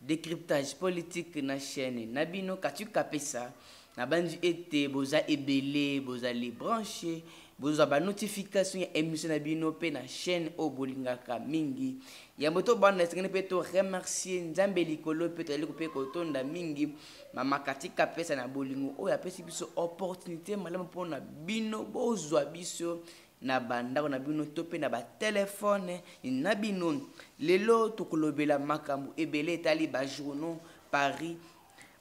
Decryptage politique na chaîne na bino Katy Kapesa na banzi ete boza ebele bozali branche bozwa ba notification ya émission na bino pe na chaîne oyo bolingaka mingi yambo to bana esengeli pe to remercier nzambe likolo pe tozali pe kotonda mingi mama Katy Kapesa na bolingo oyo apesi biso opportunité malamu mpona bino bozwa biso na bandako na bino to mpe na batelefone na bino lelo tokolobela makambo ebele etali bajournaux paris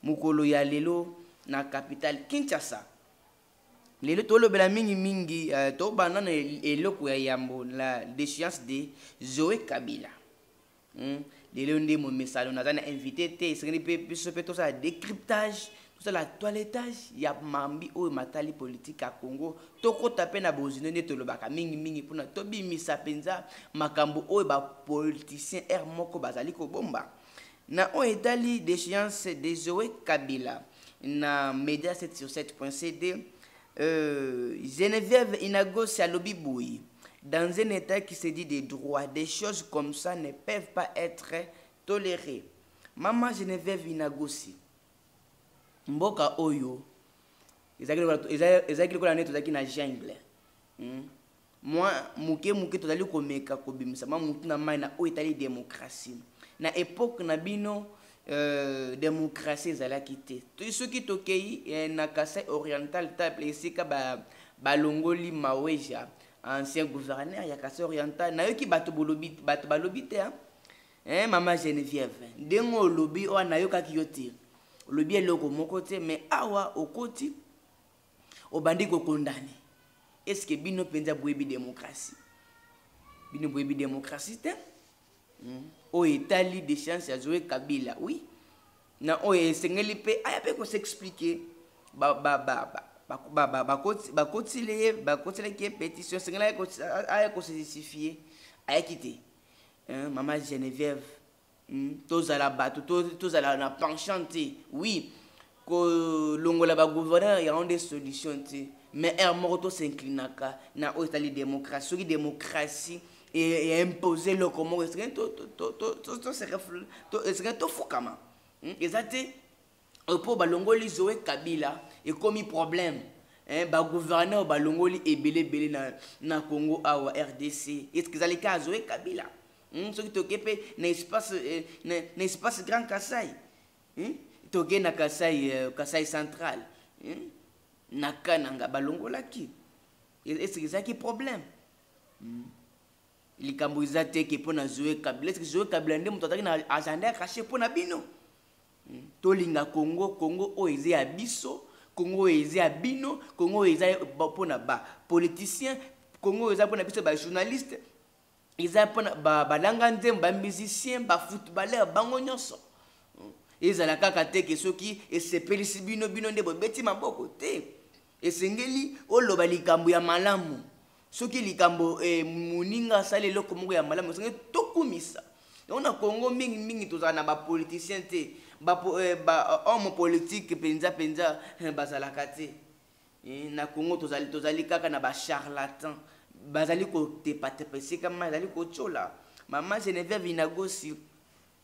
mokolo ya lelo na capitale kinshasa lelo tolobela mingimingi uh, eh, tobanda na eloko ya yambo la déchéance de zoe kabila Hmm, lelo nde momesano naza na invité te esengeli mpe biso mpe tosala décryptage tosala toiletage ya mambi oyo matali politike ya congo tokɔta mpe na bozindo nde tolobaka mingimingi mpona tobimisa mpenza makambo oyo bapoliticien r moko bazali kobomba na oyo etali déchéance de zoe kabila na média 7 sur 7 cd Euh, Geneviève Inagosi alobi boye dans un état qui se dit des droits des choses comme ça ne peuvent pas être tolérées mama Geneviève Inagosi mboka oyo ezalaki lokola nde tozalaki na jungle hmm? Mwa moke moke tozali komeka kobimisa mwa motu na mai na oyo etali demokrasi. Na epoke na bino, euh, demokrasi ezalaki te. Soki tokei eh, na Kasai oriental taple esika ba, balongoli Maweja, ancien gouverneur ya Kasai oriental, nayoki bato bolobi, bato balobi te hein? Eh, mama Geneviève, ndenge olobi oyo nayokaki yo te. Olobi eloko moko te, mais awa okoti obandi ko condamne est ce que bino mpenza boyebi démocratie bino boyebi démocratie te hmm. oyo etali déchéance ya zoe kabila oui na oyo esengeli mpe aya mpe kosexplike bakotile ye bakotilaki ye pétition esengeli aya kosesifie ayaki te mama geneviève Hmm, tozala bato tozala na penchant te oui kolongola bagouverneur yango nde solution te mais heure moko tosinclinaka na oyo etali démocratie soki démocratie eimpose eloko moko esengeli tosengeli tofukama eza te euh, po balongoli zoe kabila ekomi problème eh, bagouverneur balongoli ebele ebele na, na congo awa rdc eske ezali ka zoe kabila hmm? soki toke mpe na espace, eh, na, na espace grand kasai hmm? toke na kasai, eh, kasai central hmm? na kananga balongolaki eske ezalaki problème hmm. likambo eza te ke mpo na zoe kabila eske zoe kabila nde moto azalaki na agenda ya kashe mpo na bino Hmm. Tolinga Congo, Congo oyo eza ya biso, Congo oyo eza ya bino, Congo oyo eza mpo na ba politiciens, Congo oyo eza mpo na biso ba journalistes, eza mpo na ba balanga nzembo, ba musiciens, ba footballeurs, bango nyonso. Hmm. Ezala kaka te ke soki esepelisi bino bino nde bobeti maboko te. Esengeli oloba likambo ya malamu. Soki likambo eh, moninga asali eloko moko ya malamu, esengeli tokumisa. Yango na Congo mingi mingi tozala na bapoliticien te, bapo, eh, ba homme politique mpenza mpenza eh, bazalaka te. Eh, na Congo tozali, tozali kaka na bacharlatan bazali kotepatepa esika mai ezali kotyola. Mama Geneviève Inagosi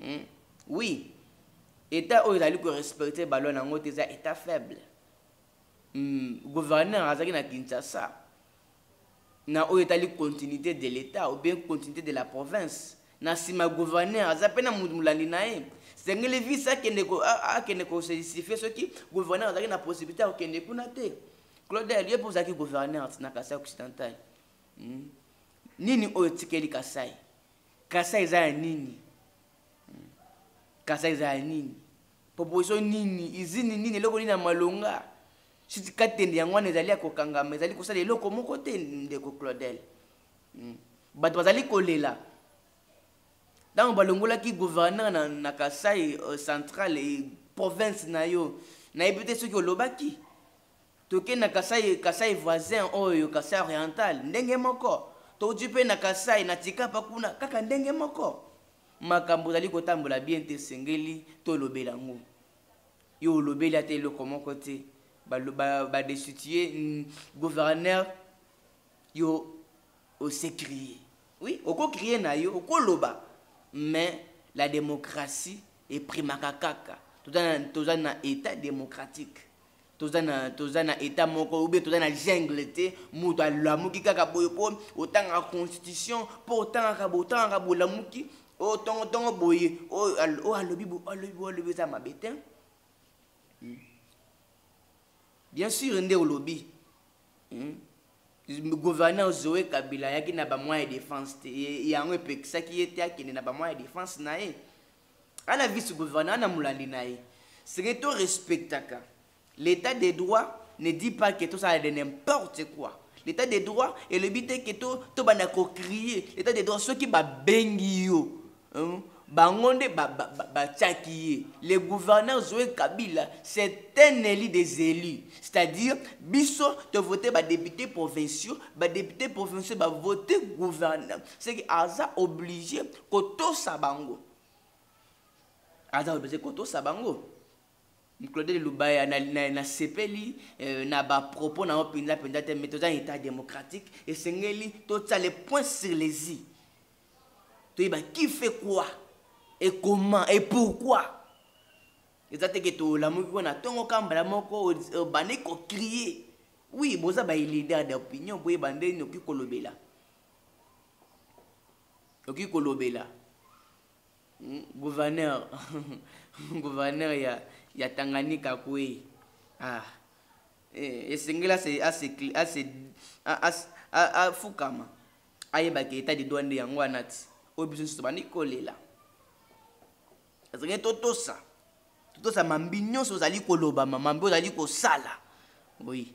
Hmm? Oui. État oyo ezali ko respecter ba loi nango te eza état faible. Hmm. Gouverneur azaki na Kinshasa. Na oyo etali continuité de l'état ou bien continuité de la province. Na sima gouverneur aza pe na mutu mulandi na ye. Sengeli visa kende ko a kende ko se justifier soki gouverneur azaki na possibilité ya kende kuna te. Claudel, yo pe ozalaki gouverneur na Kasai occidental. Hmm. Nini oyo etikeli Kasai? kasa eza ya nini kasa eza ya nini proposition nini izini nini eloko nini ya malonga siti katende yango wana ezali ya kokangama ezali kosala eloko moko te ndeko claudel hmm. bato bazali kolela ntango balongolaki gouverneur na, na kasai uh, central e, province na yo nayebi te soki olobaki toke na kasai kasai voisin oyo kasai oriental ndenge moko touti mpe na kasai na tikapa kuna kaka ndenge moko makambo ozali kotambola bien te esengeli tolobela yango yo olobeli ata eloko moko te badesutue ba, ba gouverneur yo osekrie oui okokrie na yo okoloba mais la démocratie eprimaka kaka toza na etat démocratique toza na toza na etat moko oubien toza na jungle te moto alamuki kaka boye mpo otangaka constitution mpo otangaka boye otangaka bolamuki oyo ntongo ntongo boye oyo alobi alobi boye alobi eza mabe te hmm. bien sûr nde olobi hmm. gouverneur zoe kabila ayaki na bamoyen ya défense te yango epekisaki ye te akende na bamoyen ya défense na ye ana vice gouverneur ana molandi na ye seke to respectaka l'état de droit ne dit pas que tosala de n'importe quoi l'état de droit elobi te ke tobanda to kocrie l'état de droit soki babengi yo hein? bango nde batyaki ye le gouverneur zoe kabila c'est un élu des élus c'est-à-dire biso tovote badepute provinciaux badepute provinciaux bavote gouverneur seke aza oblige kotosa bango aza oblige kotosa bango claudel lubaya nasepeli euh, na bapropos na yo mpenza mpenza te mai toza na état démocratique esengeli totya le point sur les i toyeba qui fait quoi et comment et pourquoi eza te ke tolamuki kuna na ntongo kambala moko obandaki kokrie oui boza baye leader d'opinion boyeba nde noki kolobela oki kolobela hmm, gouverneur gouverneur ya, ya tanganyika kwei ah. eh, esengeli ase, ase, ase, ase, afukama ayebaki etat de droit nde yango wana ti oyo biso nyonso tobandi kolela esengeli totosa totosa mambi nyonso ozali kolobama mambi ozali kosala oyi oui.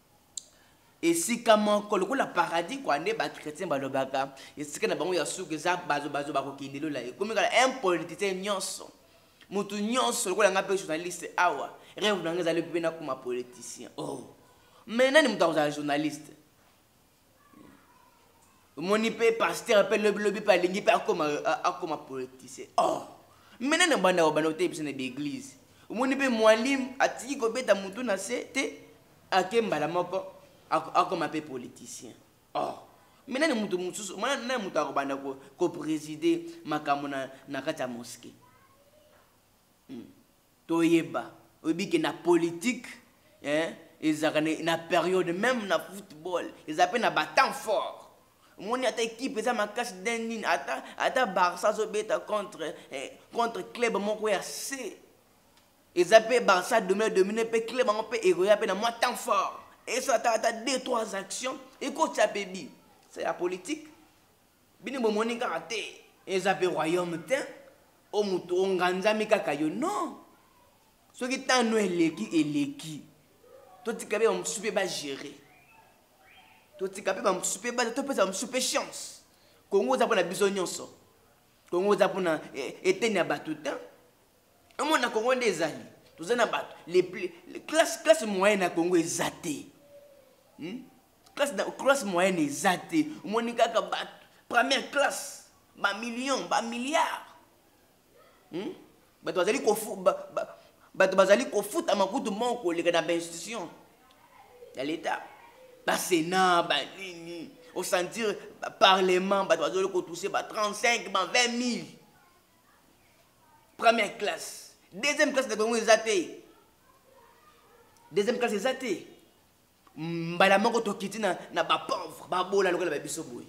esika moko lokola paradis kua nde bachrétien balobaka esika na bango ya suka eza bazobazo bakokende lola ekomi kala un politicien nyonso motu nyonso lokola ngai mpe journaliste awa reve na ngai ezali mpe nakoma politicien oh mais nani moto akozala journaliste omoni mpe pasteur mpe lobilobi mpe alingi mpe akoma akoma politicien oh mena na banda wa banda oteyebisa na baeglise omoni mpe mwalim atiki kobeta motu na se te ake mbala moko akoma mpe politicien oh mena na motu mosusu mwana na motu akobanda kopreside makambo na kati ya moske hmm. Toyeba oyebi ke na politique eh, ezalaka na periode meme na football eza mpe na batemp fort omoni ata ekipe eza makasi de nini ata, ata barça azobeta contre, eh, contre club moko ya se eza mpe barça domine domine mpe club yango mpe ekoya mpe na mwa temps fort esa ata ata deux trois actions ekotya mpe bi se ya politique bino bomoni kaka te eza mpe royaume te o moto onganzami kaka yo non soki ntano eleki eleki totika mpe bamosusu mpe bagere totika mpe bamosusu mpe bale topesa bamosusu mpe chance kongo oza mpo na biso nyonso kongo oza mpo na eh, eteni ya bato te omona kongo nde ezali toza na bato classe moyenne ya kongo eza te hmm? classe, classe moyenne eza te omoni kaka ba première classe bamillion bamilliard hmm? bato bazali kofu ba, ba, bato bazali kofuta makutu moko koleka na bainstitution ya leta basena banini osentir parlement bato bazali kotuse ba 35 ba 20 mille première classe deuxième classe na bango eza te deuxième classe eza te mbala moko tokiti na, na bapauvre babola lokola ba biso boye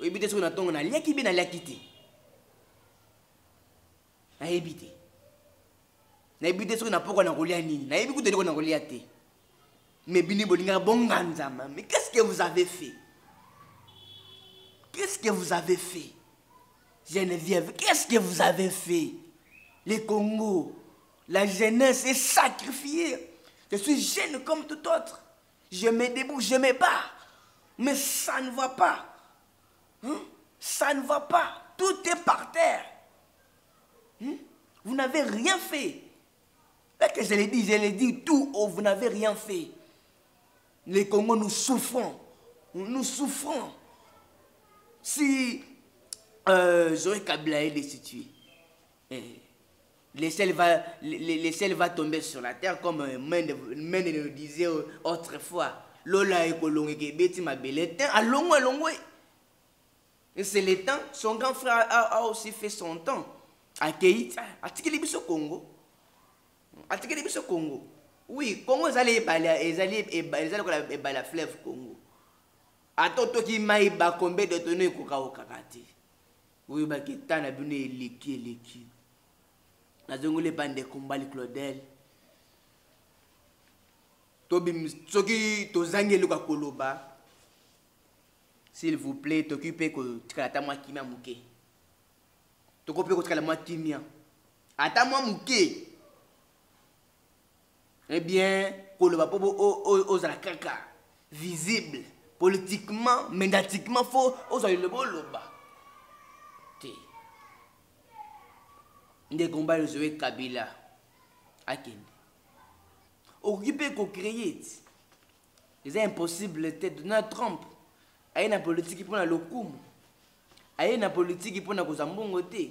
oyebi te soki na ntongo naliaki be naliaki te nayebi te nayebi te soki napokwa na kolia nini nayebi kutu eloko na kolia te mais bini bolingaka bonganzama mais qu'est ce que vous avez fait qu'est ce que vous avez fait geneviève qu'est ce que vous avez fait le congo la jeunesse est sacrifiée. Je suis jeune comme tout autre. Je me débrouille, je me barre. Mais ça ne va pas. Hein? Ça ne va pas. Tout est par terre. Hein? Vous n'avez rien fait. Là que je l'ai dit, je l'ai dit tout haut, vous n'avez rien fait. Les Congos, nous souffrons. Nous souffrons. Si euh, Zoé Kabila est situé. eh, le ciel va, le, le ciel va tomber sur la terre comme euh, Mende, Mende le disait euh, autrefois. Lola ekolongeke ebeti mabele te alongwe alongwe. Et c'est le temps, son grand frère a, a aussi fait son temps. Akeyi atikeli biso Congo. Atikeli biso Congo. Oui, Congo ezali ebale ezali ezali kola ebale fleuve Congo. Ato toki mai ba combien de tonneaux ekokawokaka te. boyebaki eta na bino eleki eleki nazongeli epa ndeko mbali claudel soki tozangi eloko ya koloba s'il vous plaît tokoki mpe kotikala ata mwa kimia moke tokoki mpe kotikala mwa kimia ata mwa moke Eh bien, koloba po ozala kaka visible politiquement, médiatiquement fo ozala liloba oloba. Te. Nde combat ezowe Kabila akende. Okoki pe ko créer ti. Eza impossible te Donald Trump aye na politiki mpo na lokumu aye na politiki mpo na kozwa mbongo te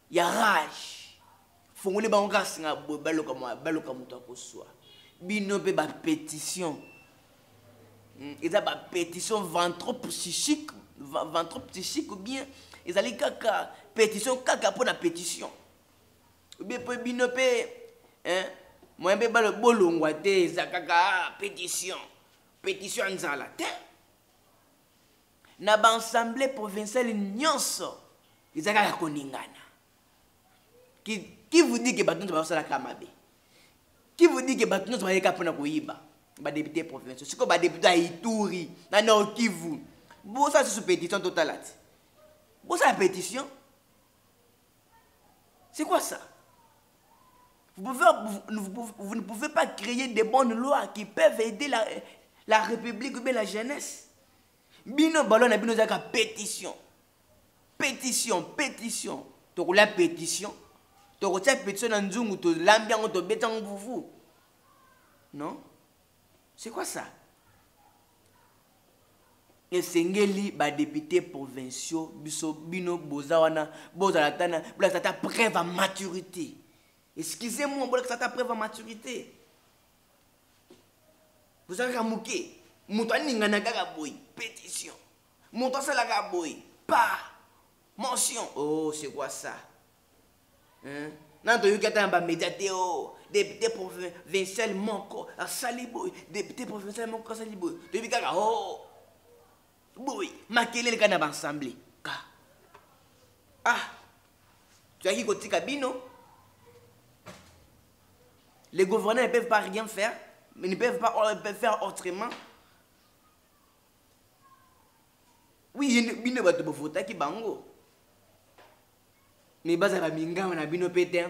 ya rage fongoli bango kaka singa boye baloka mwa baloka moto akoswa bino mpe bapétition hmm, eza bapétition ventrop psychique ventrop psychique bien ezali kaka pétition kaka mpo na pétition obie mpe bino mpe moyen mpe balo bolongwa te eza kaka ah, pétition pétition ya nzala te na ba ensemble provinciale nyonso eza kaka koningana qui, qui vous dit que bato nyonso bazosalaka mabe qui vous dit que bato nyonso bayeka mpona koyiba badepute provinciaux sikoyo badepute ya ituri na nord kivu bosala susu pétition totala ti bosala pétition C'est quoi ça vous, pouvez, vous, vous, vous, ne pouvez pas créer des bonnes lois qui peuvent aider la, la République ou bien la jeunesse. Bino ballon na bino ezalaka pétition. Pétition, pétition. Tokola pétition. Tokotia pétition na nzungu tolambi yango tobeta yango vuvu. Non c'est quoi ça esengeli badepute provinciaux biso bino boza wana bozala tana bolakisa ata preuve ya maturité excusez moi bolakisa ata preuve ya maturité boza kaka moke moto aningana kaka boye pétition moto asalaka boye pa mention oh c'est quoi ça hein? nana toyoki ata na bamedia te o oh, depute provincial moko asali boye depute provincial moko asali boye toyebi kaka o oh, boye makelele kaka na baassemble ka ah toyaki kotika bino les gouverneurs ne peuvent pas rien faire mais ne peuvent pas euh, faire autrement oui bino bato bovotaki bango me bazala bamingama na bino mpe te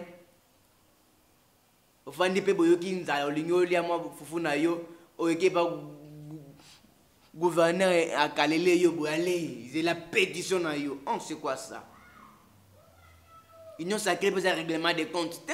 ofandi mpe boyoki nzala olingi olia mwa fufu na yo oyoki epa gouverneur akalele yo boye alei zela pétition na yo on oh, c'est quoi ça union sacré mpe eza règlement de compte te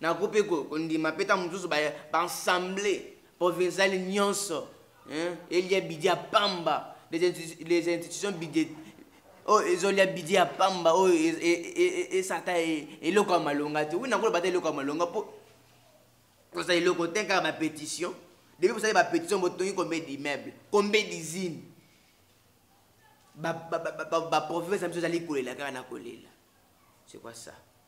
nakoki mpe kondima mpe ntango mosusu baensemble provinciale nyonso elia bidi ya pamba les institutions bidi oyo oh, ezolia bidi ya pamba oyo oh, esata e, e, e, eloko ya malonga te wi nakoloba ata eloko ya malonga mpo toza eloko te kaka bapétition depuis bosali bapétition botongi combien d'immeuble combien d'usine baprovince na biso ezali kolela kaka na kolela c'est quoi ça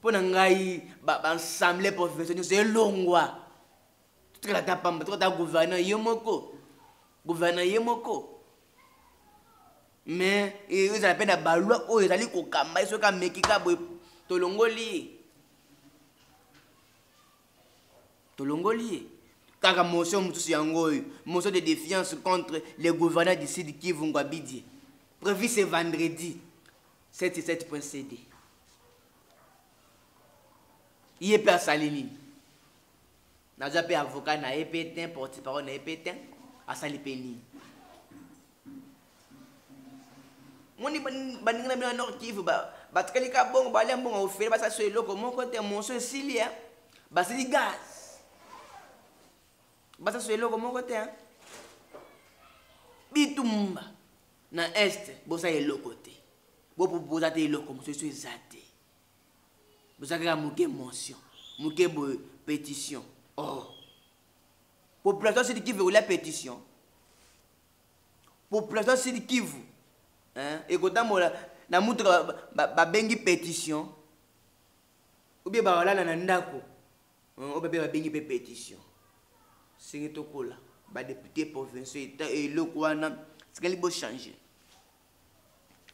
mpo na ngai baensemble ba profession nyonso elongwa totikala ta pamba tokata gouverneur ye moko gouverneur ye moko mais e, ezala mpe na balwa oyo ezali kokamba ye soki ameki ka boye tolongoli ye tolongoli ye kaka motion mosusu yango oyo motion de défiance contre le gouverneur du sud kivu ngwabidie prévu ce vendredi 77.cd ye mpe asali nini naza mpe avocat na ye mpe te porte parole na ye mpe te asali mpe nini moni baninga na bino ya nord kivu batikali ka bongo balia mbongo ofele basala so eloko moko te monso esili ya basili gaz basala so eloko moko te bitumba na est boza eloko te bopo boza te eloko mosusu eza te boza kaka moke mention moke boye pétition oh population sidi kivu ekolia pétition population sidi kivu ekotambola na motuka babengi ba, ba pétition obie bakolala na ndako oyo babe babengi mpe petition senge tokola badepute provinciaux eta eloko wana tikali bochange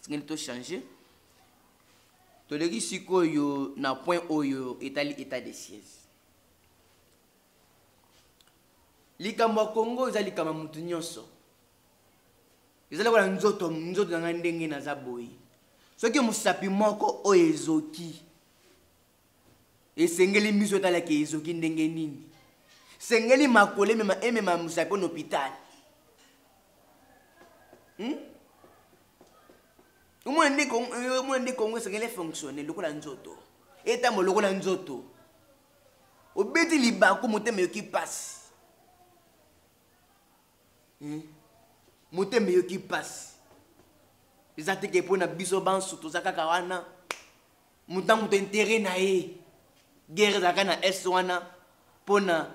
tikali tochange toleki sikoyo na point oyo etali etat de siège likambo ya kongo eza likambo ya motu nyonso eza lokola nzoto nzoto na ngai ndenge naza boye soki mosapi moko oyo ezoki esengeli miso etala ke ezoki ndenge nini sengeli makolo emema emema mosapi na hôpital hmm? omona nde omona nde kongo esengeli efonctionne lokola nzoto etambo lokola nzoto obeti libaku motema eyoki mpasi hmm? motema eyoki mpasi eza te ke mpo na biso banso toza kaka wana moto na moto intere na ye guerre ezalaka na est wana mpo na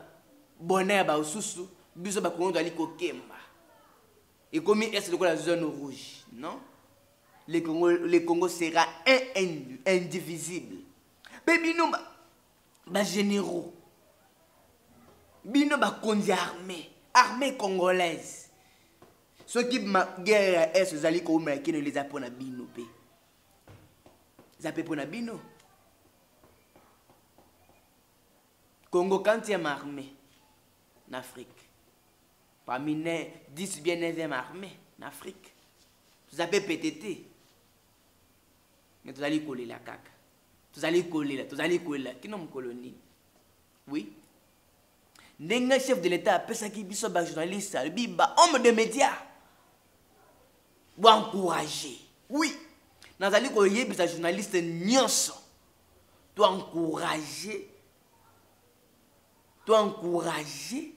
bona ya basusu biso bakongo tozali kokemba ekomi est lokola zone rouge non le congo, le congo sera un indivisible mpe bino bagénéraux ba bino bakonzi ya armée armée congolaise soki guerre ya est ezali koumela kino eza mpo na bino mpe eza mpe mpo na bino congo quantième armée na afrique parmi 10 bien 9e armée na afrique toza mpe pete te me tozali kolela kaka tozali kolela tozali kolela kino mokolo nini oui ndenge chef de l'état apesaki biso bajournaliste alobi bahomme de média bo encourage oui nazali koyebisa journaliste nyonso to encourage to encourage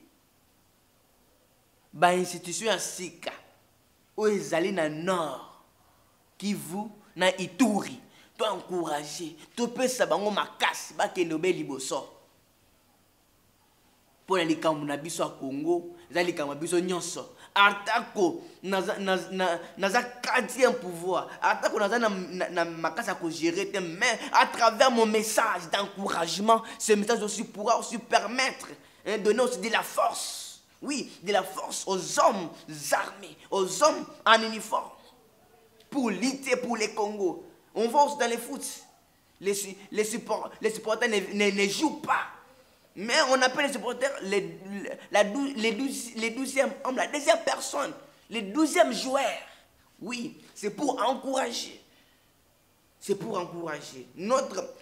bainstitution ya sika oyo ezali na nord kivu na ituri to encourage topesa bango makasi bakende obe liboso mpo na likambo na biso ya congo eza likambo ya biso nyonso atako naza, naza, naza, naza quatrième pouvoir atako naza na, na, na makasi ya kogere te mais à travers mon message d'encouragement ce message aussi pourra aussi permettre hein, donner aussi de la force oui de la force aux hommes armés aux hommes en uniforme pour lutter pour les congo on va aussi dans les foot les, les, supporters ne, ne jouent pas mais on appelle les supporters les, la les, douzièmes hommes, la deuxième personne, les douzièmes joueurs. Oui, c'est pour encourager. C'est pour encourager. Notre,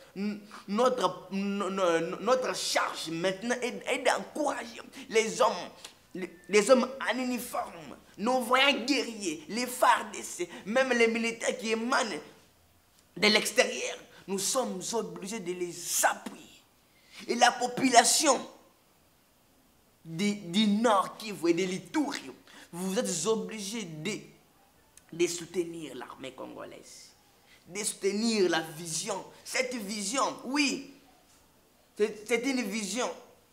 notre, notre charge maintenant est, d'encourager les hommes, les, hommes en uniforme, nos voyants guerriers, les phares d'essai, même les militaires qui émanent de l'extérieur. Nous sommes obligés de les appuyer et la population des, Nord Kivu et de l'Itourio, vous êtes obligés de, soutenir l'armée congolaise, de soutenir la vision. Cette vision, oui, c'est une vision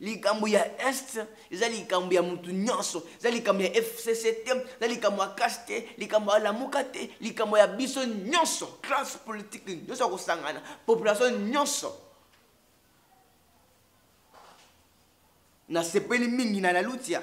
likambo ya est eza likambo ya motu nyonso eza likambo ya fcc te eza likambo ya kasi te likambo ya lamuka te likambo ya biso nyonso classe politique nyonso ya kosangana population nyonso nasepeli mingi na lalutia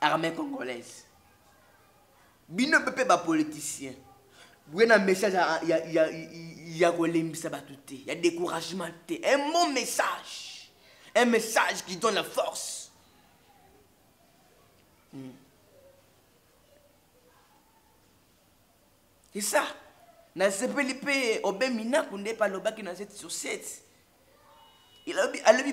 armée congolaise bino mpe ba politicien boye na message ya, ya, ya, ya kolembisa bato te ya découragement te un bon message un message qui donne la force hmm. c'est ça nasepeli mpe obe minaku nde palobaki na 7 sur 7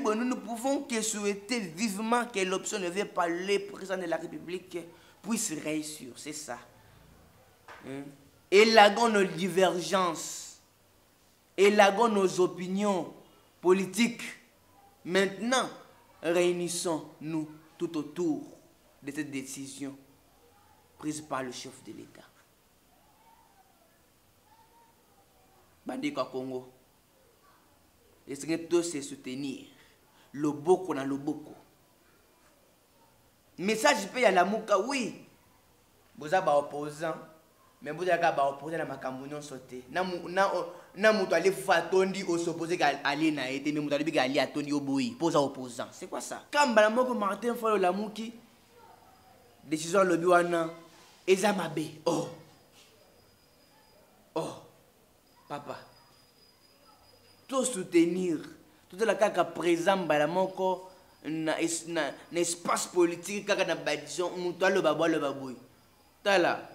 bon, nous ne pouvons que souhaiter vivement que l'option vienne pas le président de la république puisse réussir c'est ça hmm? élagons nos divergences, élagons nos opinions politiques. Maintenant, réunissons-nous tout autour de cette décision prise par le chef de l'État. bandeko ya congo esengeli tose soutenir loboko na loboko message mpe ya lamuka wi boza baopposant me bozalaka baopposant na makambo nyonso te na moto alefu atondi osopoze ke alie na ye te me moto alobi ke alie atondi yo boyi mpo oza opposant c'est quoi ça kambala moko martin falo olamuki décision alobi wana eza mabe oh oh papa tosoutenir tozala kaka présent mbala moko na, na, na espace politique kaka na badison moto aloba bo aloba boye tala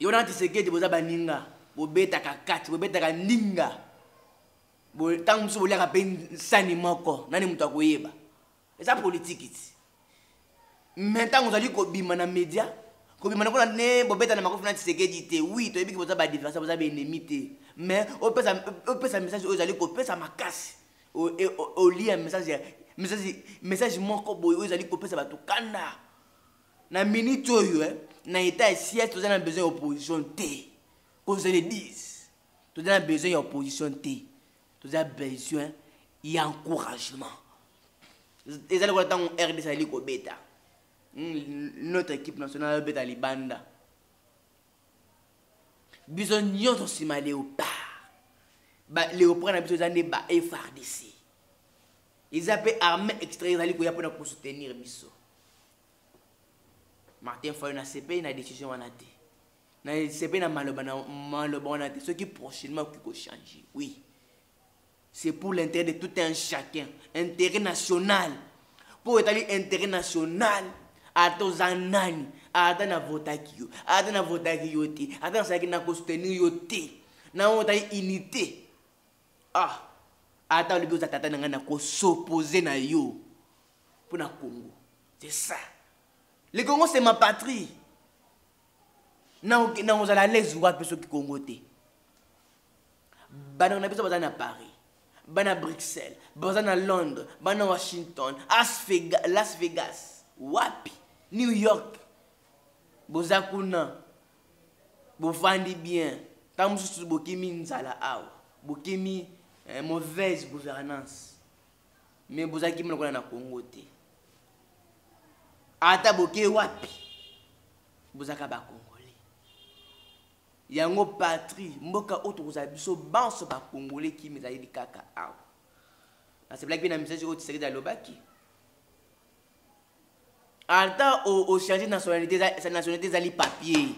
yo na tisekedi boza baninga bobetaka kati bobetaka ndinga ntango mosusu boliaka mpe nsani moko nani moto akoyeba eza politiki ti me ntango ozali kobima na media kobima nakona ne bobeta na makofi na tisekedi te wi toyebi ke boza badiversa boza baennemi te mais opesa message oyo ezali kopesa makasi e, olia message message moko boye oyo ezali kopesa bato kanda na minute oyo eh, na etat ya siège toza na besoin ya opposition te kozele 10 toza na besoin ya opposition te toza besoin ya encouragement eza lokola ntango rdc azali kobeta hmm, notre équipe nationale abeta libanda biso nyonso nsima léopard baléopard na biso eza nde ba frdc eza mpe armée extérieure ezali koya mpona kosoutenir biso martin fayo nasepeli na décision wana te na sepe na maloba na maloba wana te soki prochainement okoki kochange oui c'est pour l'intérêt de tout un chacun intérêt national mpo etali intérêt national ata oza nani ata navotaki yo ata navotaki yo te ata nasalaki nakosoutenir yo te na oyo otali unité ah ata olobi oza tata na ngai nakosopose na yo mpo na congo c'est ça le congo c'est ma patrie na kozala alaise wapi soki kongo te bandeko na biso baza na paris bana bruxelles baza na londres bana washington las vegas wapi new york boza kuna bovandi bien ntango mosusu bokimi nzala awa bokimi eh, mauvaise gouvernance me bozalaki kimia lokola na congo te ata bokei wapi bozalaka bacongolais yango patrie mboka oyo tokozala biso banso bacongolais kimi ezaleli kaka awa nasepelaki mpe na message oyo tisekedi alobaki ata ochange nationalité ezali papier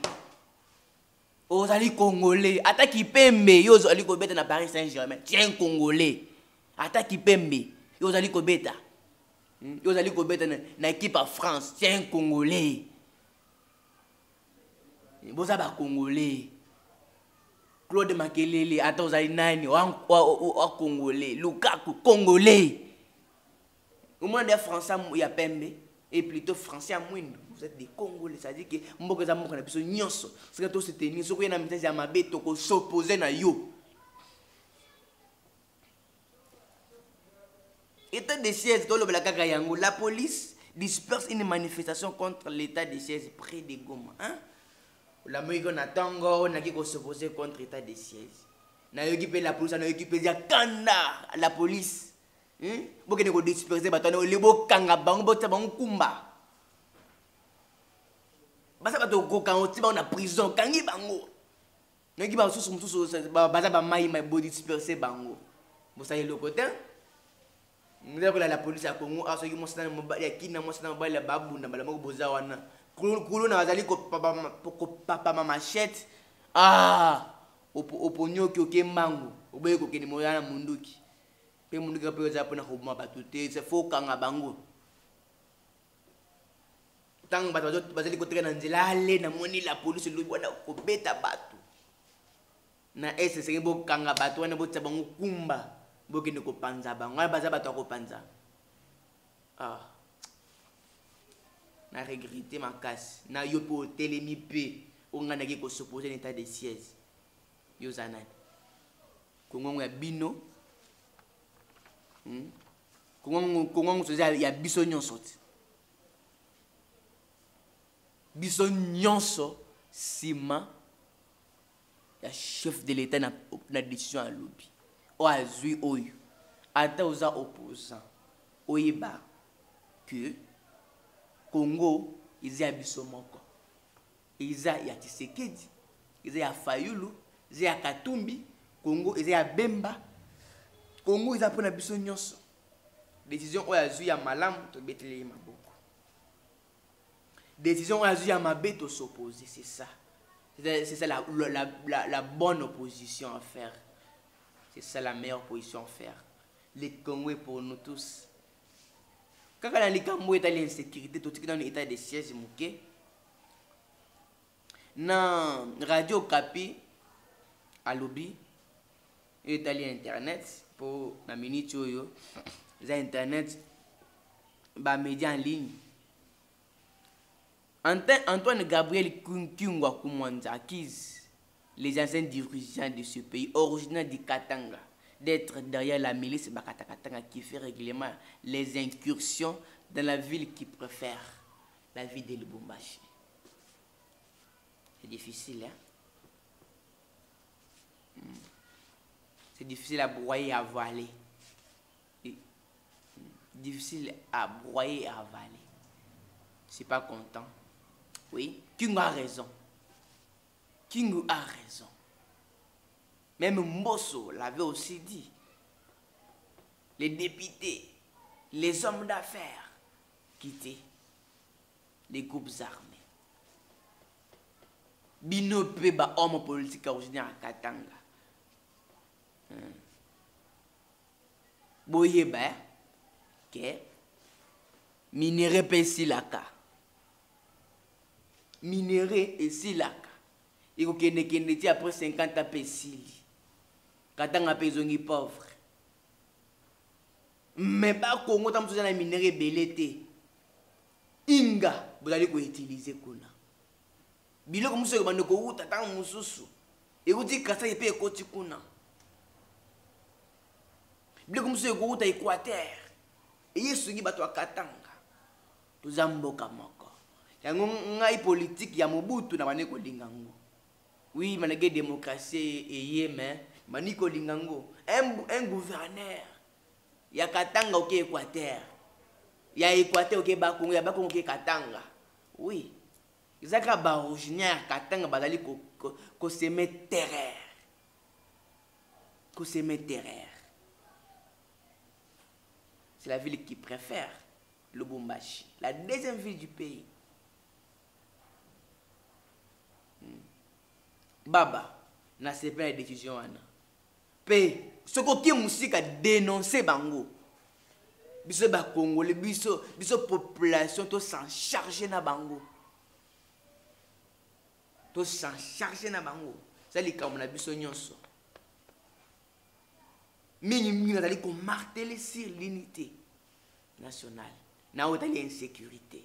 ozali congolais ata kipembe yo ozali kobeta na paris saint germain tu es un congolais ata kipembe yo ozali kobeta hmm? yo ozali kobeta na, na équipe ya france tu es un congolais boza bacongolais claude makelele ata ozali nani wa congolais lukaku congolais omona nde ya français ya pembe et plutôt français ya mwindo vous êtes des congolais ça dit que mboka eza mboka na biso nyonso soki to soutenir soki oye na message ya mabe tokosopose na yo état de siège tolobela kaka yango la police disperse une manifestation contre l'état de siège près de goma hein? olamoki ko na ntongo naki kosopose contre état de siège nayoki mpe la police anayoki mpenza kanda la police hmm? bokende kodisperse bato wana olie bokanga bango botia bango nkumba baza bato okokanga otie bango na prison kangi bango noki basusu mosusu baza bamai mai bodisperse bango bosali eloko te nzela kolala polisi ya kongo awa soki mwasi na mobali ya kina mwasi na mobali ya babunda mbala moko boza wana kulukulu na bazali kopapama machete ah! oponioki oke mbangu oboyi kokende moyana monduki mpe moninga mpe eza mpona koboma bato te se fo okanga bango ntango bato bazali koteka na nzela ale namoni la polise elobi wana kobeta bato na ese esenge bokanga bato wana botisa bango kumba bokende kopanza bango wana baza bato ya kopanza ah. na regrete makasi na yo mpe otelemi mpe onganaki kosopose na etat de siège yo oza nani kongongo ya bino hmm? kongongo soza ya biso nyonso te biso nyonso nsima ya chef de l'état na, na décision alobi oyo azwi oyo ata oza opposant oyeba que congo eza ya biso moko eza ya tshisekedi eza ya fayulu eza ya katumbi congo eza ya bemba congo eza mpo na biso nyonso decision oyo azwi ya malamu tobeteli ye maboko decision oyo azwi ya mabe tosopose c'est ça c'est ça la, la, la, la, la bonne opposition à faire c'est ça la meilleure position à faire le congo est pour nous tous kaka na likambo etali insécurité totiki nano état de siège moke na radio kapi alobi oyo etali ya internet mpo na miniti oyo eza internet bamédia en ligne antoine gabriel kiungwa kumwanza akise les anciens dirigeants de ce pays, originaires du Katanga, d'être derrière la milice Bakatakatanga qui fait régulièrement les incursions dans la ville qu'ils préfèrent. la ville de Lubumbashi. C'est difficile, hein? Hmm. C'est difficile à broyer et à avaler. Difficile à broyer et à avaler. Je ne suis pas content. Oui, tu m'as raison. King a raison. Même Mbosso l'avait aussi dit. Les députés, les hommes d'affaires quitter les groupes armés bino mpe bahomme politique originaire ya katanga hmm. boyeba eh? ke minere mpe esilaka minere esilaka ekokendekende ti après 50 mpe esili katanga mpe ezongi pauvre mais bakongo ta mosusu eza na minere ebele te inga bozali koutilize kuna biloko mosusu ekobanda kowuta ntango mosusu ekuti kasai mpe ekoti kuna biloko mosusu ekowuta équateur eye esungi bato ya katanga toza mboka moko yango ngai politike ya mobutu na bande kolinga yango Oui manage democratie eye mais maniko linga ngo un, un gouverneur ya katanga oke équateur ya équateur oke bakongo ya bakongo oke katanga oui eza kaka baoriginaire ya katanga bazali koseme ko, ko terreur koseme terreur c'est la ville qui préfère lubumbashi la deuxième ville du pays hmm. baba nasepela na decision wana mpe soki okie mosika denonce bango biso bakongole biso biso population tosan charge na bango tosan charge na bango eza likambo na biso nyonso mingimingi nazali komartele sur l'unité nationale na oyo etali insécurité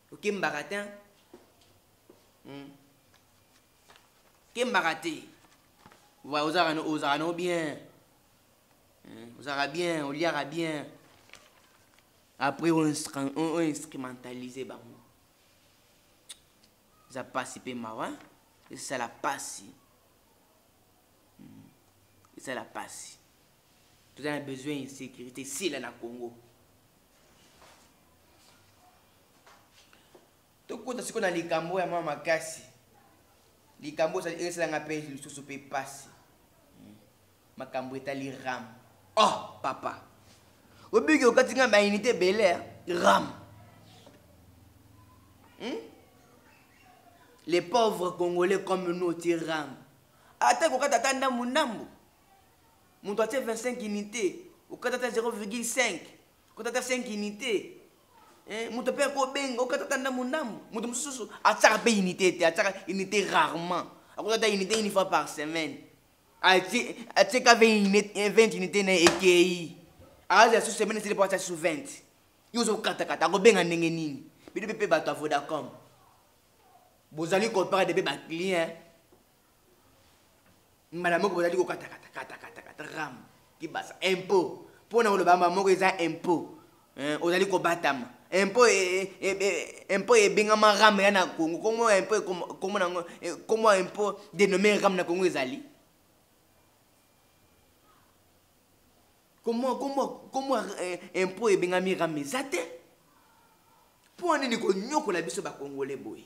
okembaka te hmm. kembaka te ozalaka ozalaka no bien hmm. ozalaka bien oliaka bien après oinstrumentalise bango eza mpasi mpe mawa esala mpasi hmm. esala mpasi toza na besoin ya insécurité esila na congo tokota sikoyo na likambo ya mama makasi likambo ozali esalanga mpe lisusu mpe mpasi hmm. makambo etali ram oh papa obiki okati nga bainité ebele ram hmm? les pauvres congolais comme nous ti ram ata kokata ata ndambu ndambu moto atie 25 unité okata ata 0,5 okata ata 5 unité eh, moto mpe akobenga okata ata ndambo ndambo moto mosusu atiaka mpe unité te atiaka unité rarement akota ata unité une fois par semaine atika 20 unité na ekei azala su semaine esili mpo atia su 20 yo ozokatakata akobenga ndenge nini bino mpe mpe bato ya vodacom bozali koperde mpe baclient mbala moko bozali kokatakatakatakatakata ram kibasa impo mpo na koloba mbala moko eza impo eh, ozali kobatama impo e, e, e, impo ebengama ram ya na congo kongo ya impo kongo nango kongo ya impo denome ram na congo ezali komwa impo ebengami ram eza te mpo nini konyokola biso bakongole boye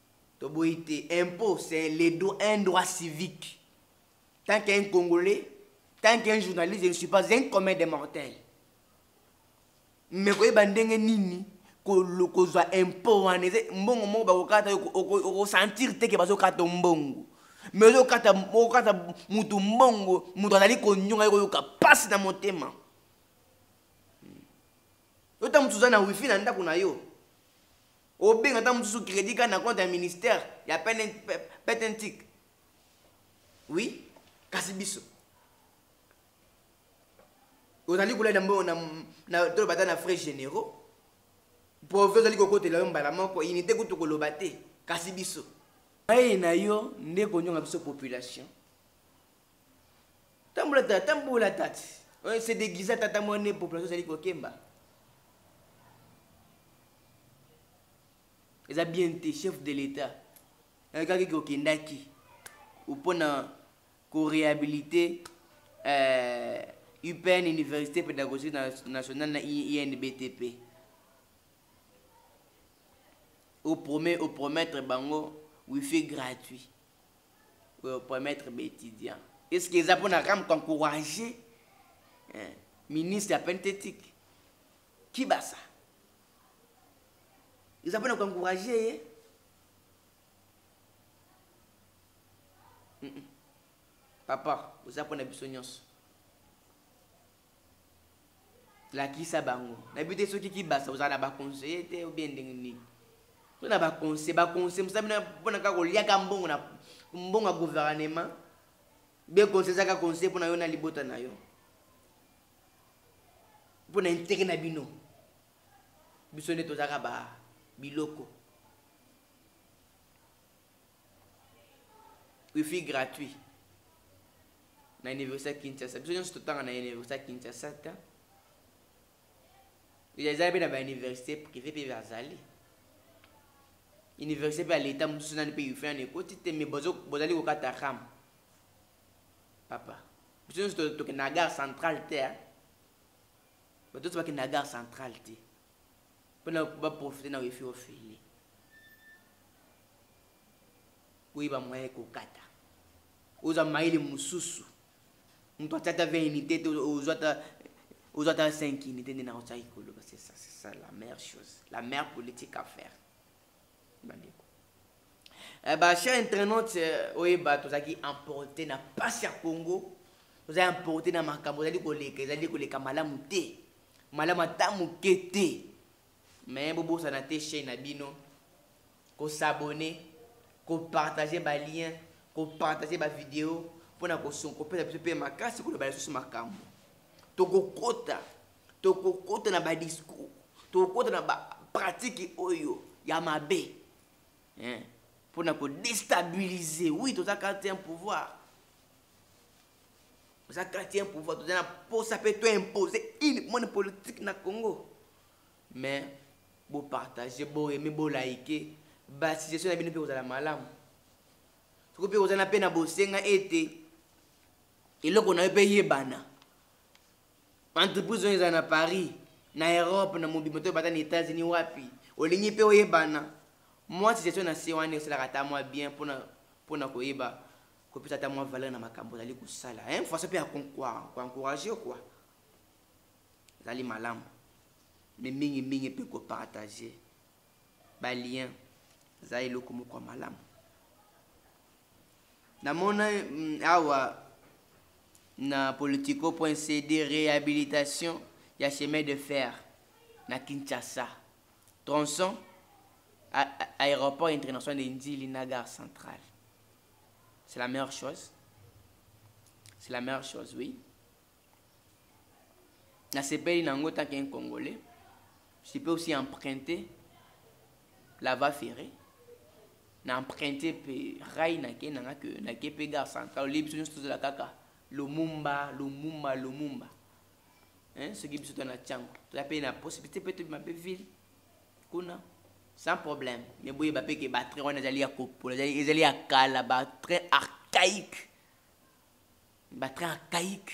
toboyi te impôt c'est le droit un droit civique tant qu'un congolais tant qu'un journaliste je ne suis pas un commun de mortel mais koyeba ndenge nini kozwa impôt wana eza mbongo moko bakokata okosentir te ke bazokata mbongo mais ozokata okokata motu mbongo motu azali konyonga yo koyoka mpasi na motema yo ta motu oza na wifi na ndako na yo obenga ata mosusu crédit kaka na compte ya ministère ya petentique oui kasi biso ozali kolia na mbongo na toloba ata na frais généraux pauvre ozali kokotela yo mbala moko inite kutu koloba te kasi biso maye na yo nde konyonga biso population tambola tata tambola tati se déguisa tata mwana ne population ezali kokemba eza bien te chef de l'état nayokaki kokendaki mpo na korehabilite euh, upn université pédagogique nationale na inbtp opromet opromettre bango wifi gratuit promettre ba étudiants est ce que eza mpona kaka moto encourage eh, ministre ya pentetique kibasa eza mpona koencourage ye papa oza mpona biso nyonso lakisa bango nayebi te soki kibasa ozala na baconseille te obie ndenge nini to na baconseille baconseille mosala bino mpona kaka koliaka mbongo na mbongo ya gouvernement be conseil ezaka conseil mpona yo na libota na yo mpona intere na bino biso nde tozaka ba biloko wifi gratuit na université ya kinshasa biso nyonso totanga na université ya kinshasa te ezali mpe na bauniversité privé mpe bazali université mpe ya leta mosusu nani mpe wifi nani ekoti te me bozali kokata ram papa biso nyonso tokenda na gare centrale te bato nyonso bakenda na gare centrale te mpona baprofite na wifi ofele koyeba moyen kokata oza mayele mosusu moto atia ata 20 unité te ozwa ata ozwa ata 5 unité nde naotyaki koloba c'est ça c'est ça la meilleure chose la meilleure politique à faire bandeko Eh, ba chers internautes eh, oyeba tozalaki emporte na pasi ya congo toza emporte na makambo ezali koleka ezali koleka malamu te malamu ata moke te me bobosana te chaine na bino kosabone kopartage balien kopartage bavideo mpona kopesa biso mpe makasi koloba lisusu makambo tokokota tokokota na badiscours tokokota na bapratike oyo ya mabe eh, mpo na kodestabilize wi toza kati ya pouvoir toza kati ya pouvoir toza na mposa mpe to impose une mone politique na congo mais bopartage boyeme bolaike basuggestion na bino mpe kozala malamu soki mpe kozana mpe na bosenga ete eloko na yo mpe yebana entreprise oyo ezala na paris na europe na mobimba to bata na états-unis wapi olingi mpe oyebana mwa situation na se wana esalaka ata mwa bien mpona koyeba kopesa ata mwa valeur na makambo ozali kosala façon mpe ya koencourage kua ezali malamu me mingimingi mpe kopartage ba lien eza eloko moko ya malamu namona mm, awa na politico point cd réhabilitation ya chemin de fer na kinshasa tronçon aéroport international de ndili na gare centrale c'est la meilleure chose c'est la meilleure chose oui nasepeli na yango tanke un congolais je peux aussi emprunter lava ferre na emprunter mpe rai nake nanga nake mpe gare central olie biso nyonso tozala kaka lomumba lomumba lomumba hein? soki biso toza na ntango toza mpe na possibilité mpe tobima mpe ville kuna sans problème mais boyeba mpe ke batrain wana ezali ya kopola ezali ya kala batrain archaïque ba train archaïque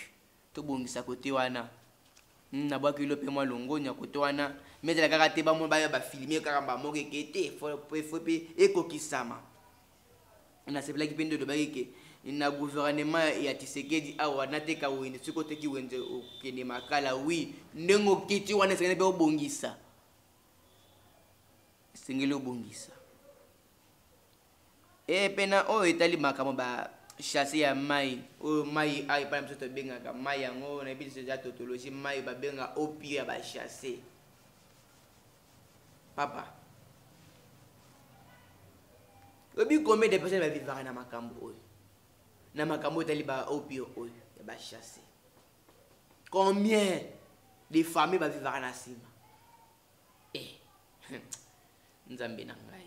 tobongisa kote wana hmm, na bwaki lo mpe mwa longonya kote wana mi ezala kaka te bamona bayo bafilme kaka mbamoko eke te efo mpe ekokisama nasepelaki mpe nde olobaki ke na guvernema ya tisekedi awa nateka wenze soki oteki wenze okende makala wi ndenge okiti wana esengeli mpe obongisa esengeli obongisa e mpe na oyo etali makambo ba chasse ya mai oyo mai ayo epai na biso tobengaka mai yango nayebi liso eza tautologie mai oyo babengaka eau pure ya bachasse papa oyebi combien de personnes bavivaka na makambo oyo na makambo oyo etali ba eau pure oyo ya bachasse combien de famille bavivaka na nsima e nzambe na ngai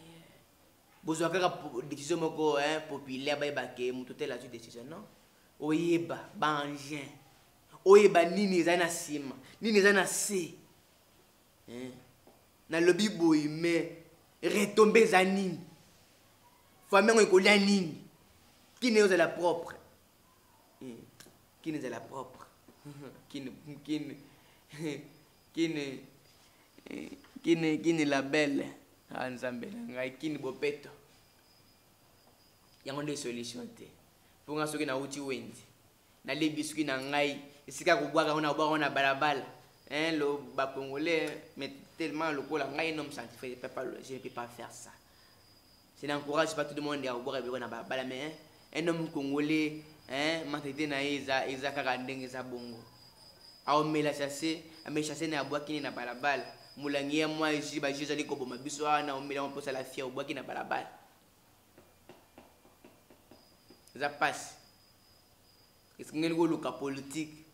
bozwa kaka décision moko hein, populaire bayeba ke moto tele azwi décision non oyeba baengin oyeba nini ezali na nsima nini eza na se eh. nalobi boye me retombe eza nini fami yango ekolya nini kini ozala propre eh. kini ezala propre kini kini kini eh, kini kini labele a ah, nzambe na ngai kini bopeto yango nde solution te mpo ngai soki nauti wenze nalebi soki na ngai esika kobwaka yango nakobwaka yango na balabala hein, lo bacongolais mais tellement lokola ngai nom sanctifie je ne peux pas faire ça Je n'encourage pas tout le monde à ouvrir bureau na balabala mais hein, un homme congolais hein, mentalité na ye eza eza kaka ndenge eza bongo. Aomela chasse, ame chasse na abwaki ne na balabala. Molangi ya mwa jus ba jus ezali koboma biso awa na omela mwa mposa la fière obwaki na balabala. Eza pasi. Esengeli koluka politique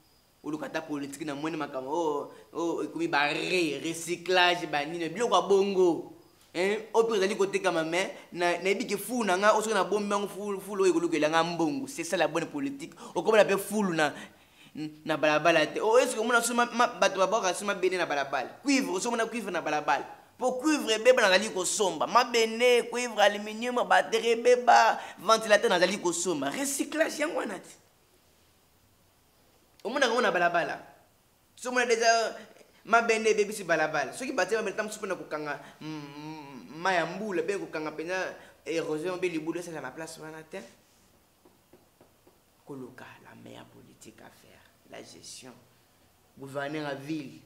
oluka ata politiki na mwene makambo oyo oh, oh, oh, ekomi bare recyclage banini biloko ya bongo oyo mpe ezali kotekama mai nayebi ke fulu na ngai oyo soki nabombi yango fulu oyo ekolukela ngai mbongo c'est ça la bonne politique okomona mpe fulu na na balabala te o eske omona so bato babwaka so mabende na balabala cuivre so omona cuivre na balabala mpo cuivre ebeba nazali kosomba mabende cuivre aluminium bateri ebeba ventilateur nazali kosomba recyclage yango wana te omonaka ngo na balabala tozomona deja mabende ebebisi balabala soki batie mabende ta mosusu mpona kokanga mai ya mbula mpe kokanga mpenza érosion mpe libulu esala na place wana te koluka la meilleure politique à faire la gestion gouverneur ya ville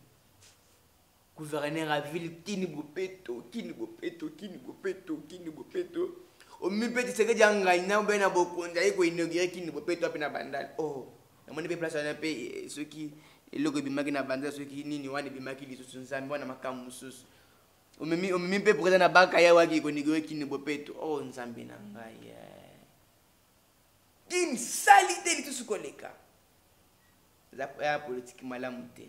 gouverneur ya ville kini bopeto kini bopeto kini bopeto kini bopeto omipeti sekedi ya ngai na obe na bokonzi aye koinaugure kini bopeto ape na bandal o oh, namoni mpe place wana mpe eh, soki eloko ebimaki na bandal soki nini wana ebimaki lisusu nzambe wana makambo mosusu omemi omemi mpe president na baka ya waki koinaugure kini bopeto o oh, nzambe na ngai eh. kini salite lisusu koleka eza ya politiki malamu te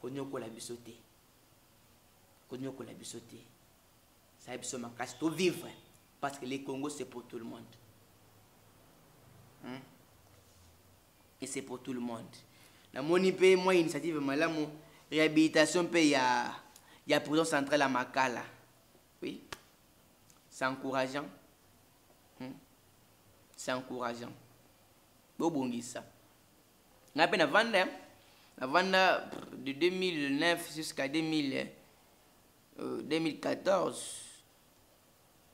konyokola biso te konyokola biso te sala biso makasi tovivre parce que le congo c'est pour tout le monde hmm? et c'est pour tout le monde namoni mpe mwa initiative malamu réhabilitation mpe ya ya prison centrale ya makala oui c'est encourageant hmm? c'est encourageant bobongisa nga mpe navanda navanda de 2009 jusqu'à 2000 2014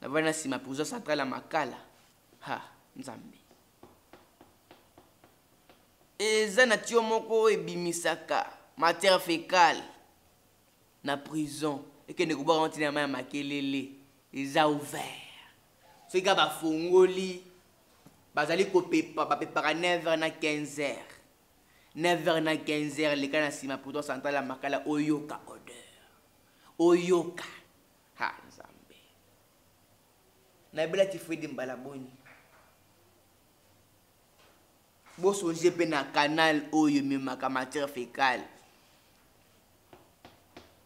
navandi na nsima prison centrale ya makala ha nzambe eza na tio moko oyo ebimisaka matière fécale na prison ekende kobwaka ntina ya mai ya makelele eza ouvert soki kaka bafongoli bazali kopepa bapepaka 9 heures na 15 heures 9 heures na 15 heures leka na nsima pourtant central ya makala oyoka odeur oyoka ha nzambe nayebela tifoide mbala boni bosonge mpe na canal oyo ememaka matière fécale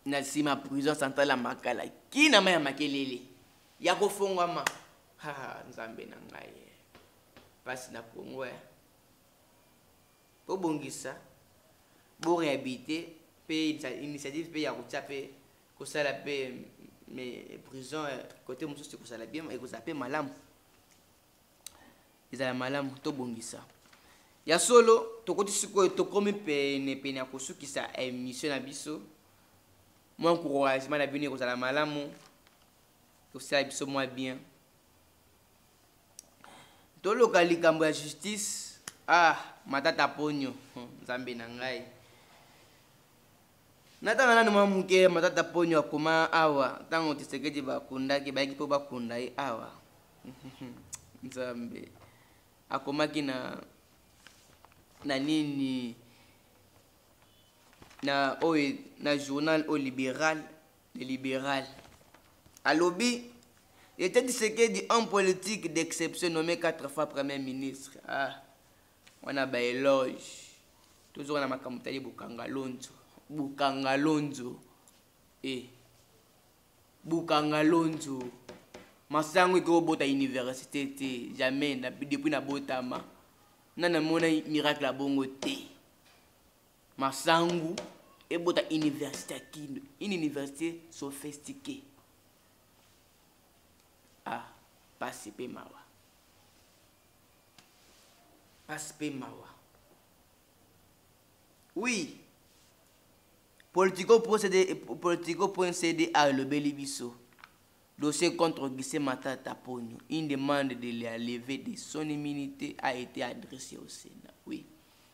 na nsima prison centrale ya makala kina mai ya makelele ya kofongwama haa nzambe na ngai mpasi na kongo eh. bobongisa borehabite mpe initiative mpe ya kotya mpe kosala mpe mais prison kote euh, mosusu ekozala bien ekozala mpe malamu ezala malamu tobongisa ya solo tokoti sikoyo tokomi penepene ya kosukisa emission na biso mwa encouragement na bino ekozala malamu tosala biso mwa bien toloka likambo ya justice ah matata ponyo hmm, nzambe na ngai natanga nanu mwa moke matata ponyo akoma awa ntango tisekedi bakundaki bayaki mpo bakunda ye awa nzambe akomaki na na nini na oyo na journal oyo libéral le libéral alobi ete tshisekedi homme politique d'exception nommé 4 fois premier ministre ah, wana baeloge tozoka na makambo tali bokanga lonzo bokanga lonzo e eh. bokanga lonzo masango ekoki kobota université te jamais depuis nabotama na namona miracle ya bongo te masangu ebota université ya kino une université sophistiquée ah pasi mpe mawa pasi mpe mawa oui politico politico cda elobeli biso dossier contre gise matata ponyo une demande de la levée de son immunité a été adressée au sénat oui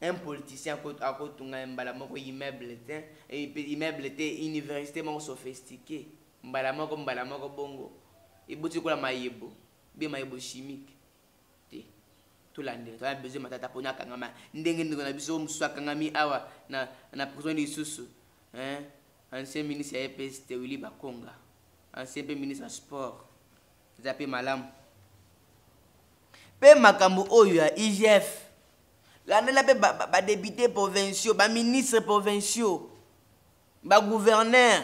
un politicien ako akotunga mbala moko immeuble te immeuble te université moko sophistiqué mbala moko mbala moko bongo eboti kola mayebo be mayebo chimique te tolandela toza na besoin matata mpona akangama ndenge ndeko na biso mosusu akangami awa na, na prison lisusu hein? ancien ministre ya epeste wili bakonga ancien mpe ministre ya sport eza mpe malamu mpe makambo oyo ya igf landela mpe badepute ba, ba provinciaux baministre provinciaux bagouverneur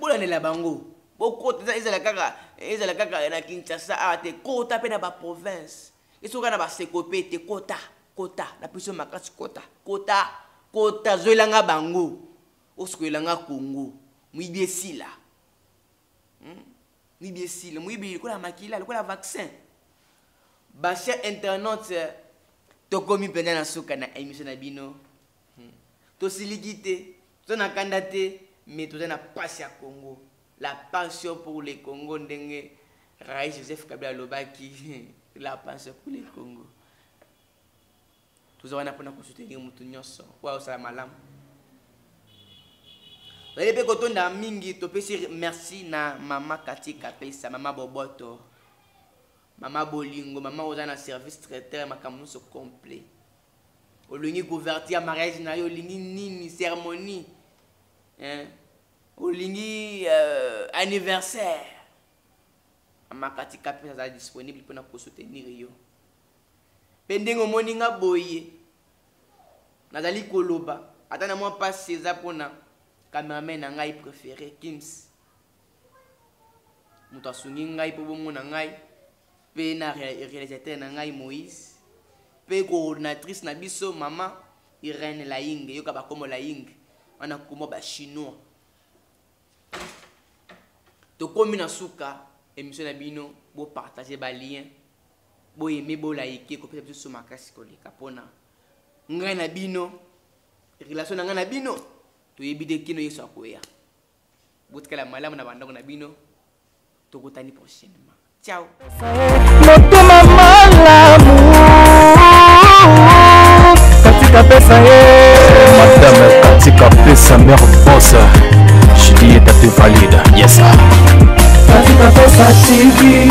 bolandela bango bokota ezala kaka ezala kaka na kinshasa awa te kota mpe na baprovince esoka na baseko mpe te kota kota na biso makasi kota kota kota zwelanga bango osikolela nga kongo moyibi esila hmm? mibi esila moyibi lokola makila lokola vaccin bacher internaute eh, tokomi mpenza na suka na émission na bino hmm. tosiliki te toza na kanda te mais toza na mpasi ya congo la passion pour le congo ndenge rais joseph kabila alobaki la passion pour le congo toza wana mpona kosoutenir motu nyonso oyo azosala malamu toyei mpe kotonda mingi topesi merci na mama kati kapesa mama boboto mama bolingo mama oza na service traiteur makambo nyonso complet olingi couverture ya mariage na yo olingi nini ceremonie hein? olingi euh, anniversaire mama kati kapesa azala disponible mpona kosoutenir yo mpe ndenge omoni nga boye nazali koloba ata na mwa mpasi eza mpona cameraman na ngai préféré kims moto asungi ngai mpo bongo na ngai mpe na réalisateur na ngai moïse mpe coordinatrice na biso mama irene layinge yoka bakomo layinge wana komo bachinois tokomi na suka émission na bino bopartage balien boyeme bola eke kopesa biso makasi koleka mpona ngai na bino relation na ngai na bino toyebi te kino yesu akoya botikala malamu na bandako na bino tokutani prochainement ciao motema malamu katika pesa ye madame katika pesa mère boss je dis etat valide yes katika pesa tv